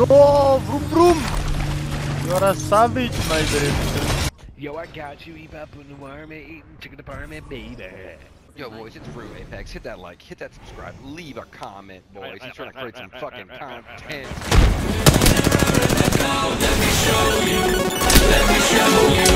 Yo, vroom vroom! You're a savage, my friend. Yo, I got you, eat up in the warm, eating chicken apartment, baby. Yo, boys, it's Rue Apex. Hit that like, hit that subscribe, leave a comment, boys. He's trying to create some fucking content. Look.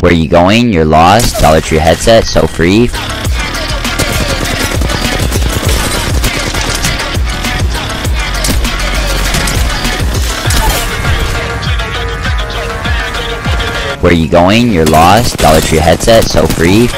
Where are you going? You're lost. Dollar Tree headset, so free. Where are you going? You're lost. Dollar Tree headset, so free.